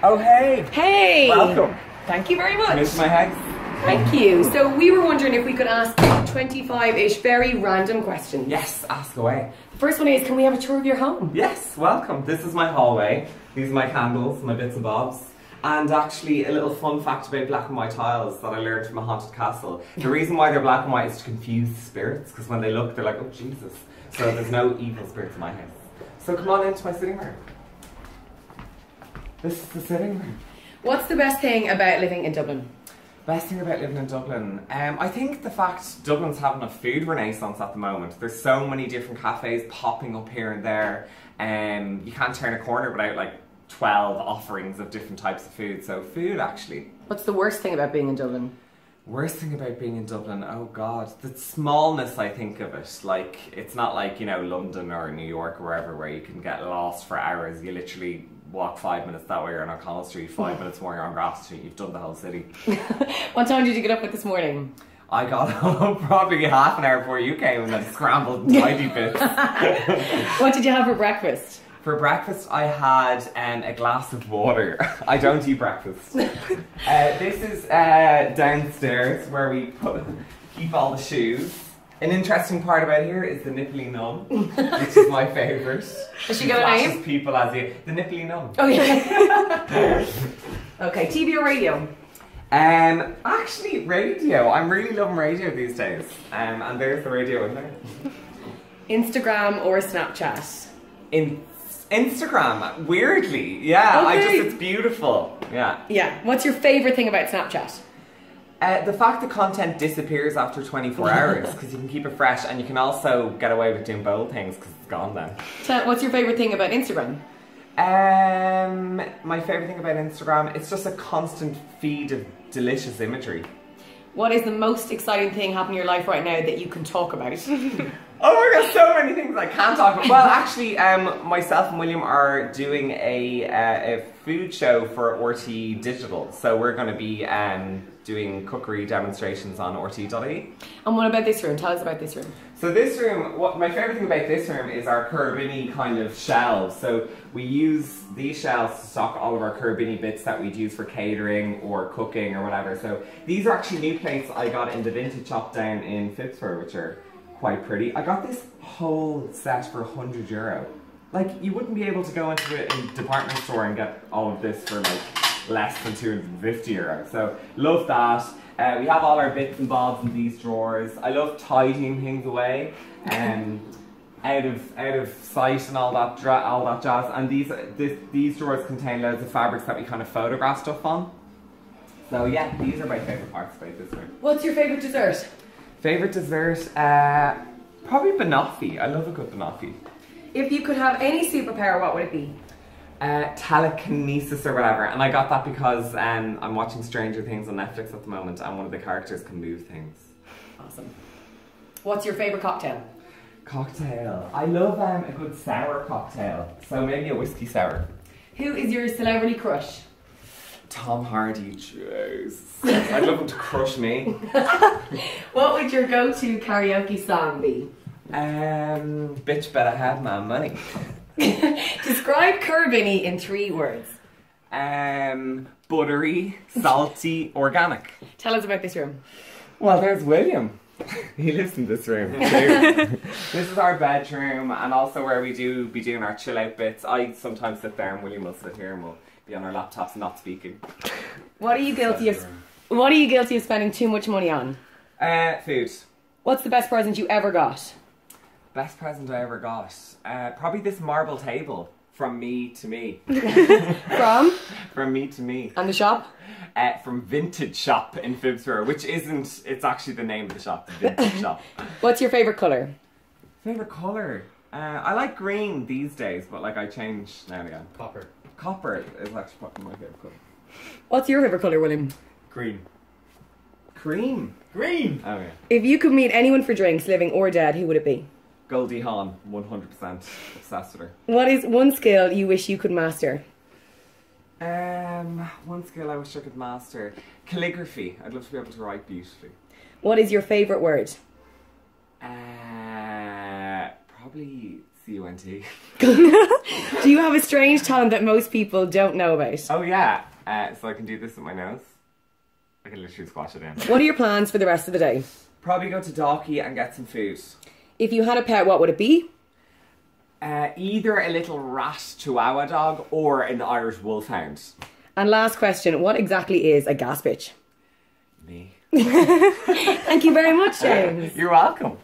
Oh, hey! Hey! Welcome. Thank you very much. Miss my house. Thank you. So we were wondering if we could ask 25-ish very random questions. Yes, ask away. The first one is, can we have a tour of your home? Yes, welcome. This is my hallway. These are my candles, my bits and bobs. And actually, a little fun fact about black and white tiles that I learned from a haunted castle. The reason why they're black and white is to confuse spirits, because when they look, they're like, oh, Jesus. So there's no evil spirits in my house. So come on into my sitting room. This is the sitting room. What's the best thing about living in Dublin? Best thing about living in Dublin, um, I think the fact Dublin's having a food renaissance at the moment. There's so many different cafes popping up here and there. Um, you can't turn a corner without like 12 offerings of different types of food. So food actually. What's the worst thing about being in Dublin? Worst thing about being in Dublin, oh god, the smallness I think of it. Like, it's not like, you know, London or New York or wherever where you can get lost for hours. You literally walk five minutes that way, you're on O'Connell Street, five minutes more, you're on Grafton Street, you've done the whole city. what time did you get up at this morning? I got up probably half an hour before you came and then scrambled tidy bits. what did you have for breakfast? For breakfast, I had um, a glass of water. I don't eat breakfast. uh, this is uh, downstairs where we put, keep all the shoes. An interesting part about here is the nipply nun, which is my favourite. Has she got a name? people as you. The nipply nun. Okay. okay, TV or radio? Um, actually, radio. I'm really loving radio these days. Um, and there's the radio in there. Instagram or Snapchat? In Instagram, weirdly, yeah. Okay. I just it's beautiful. Yeah. Yeah. What's your favourite thing about Snapchat? Uh, the fact the content disappears after 24 hours because you can keep it fresh and you can also get away with doing bold things because it's gone then. Tell- What's your favourite thing about Instagram? Um, my favorite thing about Instagram, it's just a constant feed of delicious imagery. What is the most exciting thing happening in your life right now that you can talk about? Oh my god, so many things I can't talk about. Well, actually, um, myself and William are doing a, uh, a food show for RTÉ Digital. So we're going to be um, doing cookery demonstrations on RTÉ.ie. and what about this room? Tell us about this room. So this room, what my favorite thing about this room is our Curabinny kind of shelves. So we use these shelves to stock all of our Curabinny bits that we'd use for catering or cooking or whatever. So these are actually new plates I got in the vintage shop down in Phibsborough, which are quite pretty. I got this whole set for 100 euro. Like you wouldn't be able to go into a, department store and get all of this for like less than 250 euro. So love that. Uh, we have all our bits and bobs in these drawers. I love tidying things away, um, out of out of sight and all that all that jazz. And these this, these drawers contain loads of fabrics that we kind of photograph stuff on. So yeah, these are my favorite parts about this room. What's your favourite dessert? Favorite dessert? Uh, probably banoffee. I love a good banoffee. If you could have any superpower, what would it be? Uh, telekinesis or whatever, and I got that because um, I'm watching Stranger Things on Netflix at the moment, and one of the characters can move things. Awesome. What's your favourite cocktail? Cocktail. I love um, a good sour cocktail, so maybe a whiskey sour. Who is your celebrity crush? Tom Hardy, jeez. I'd love him to crush me. What would your go-to karaoke song be? Um, bitch better have my money. Describe Curabinny in three words. Um, buttery, salty, organic. Tell us about this room. Well, there's William. He lives in this room. this is our bedroom, and also where we do be doing our chill out bits. I sometimes sit there, and William will sit here, and we'll be on our laptops and not speaking. What are you guilty of? What are you guilty of spending too much money on? Uh, food. What's the best present you ever got? Best present I ever got. Uh, probably this marble table from me to me. From from me to me. and the shop. Uh, from Vintage Shop in Phibsborough, which isn't. It's actually the name of the shop. Vintage Shop. What's your favorite color? Favorite color. Uh, I like green these days, but like I change now and again. Copper. Copper is actually probably my favorite color. What's your favorite color, William? Green. Cream. Green! Oh yeah. If you could meet anyone for drinks, living or dead, who would it be? Goldie Hawn, 100% obsessed with her. What is one skill you wish you could master? Um, one skill I wish I could master: calligraphy. I'd love to be able to write beautifully. What is your favorite word? Uh, probably Do you have a strange talent that most people don't know about? Oh yeah, uh, so I can do this with my nose. I can literally squash it in. What are your plans for the rest of the day? Probably go to Dalkey and get some food. If you had a pet, what would it be? Uh, either a little rat chihuahua dog or an Irish wolfhound. And last question, what exactly is a gas bitch? Me. Thank you very much, James. You're welcome.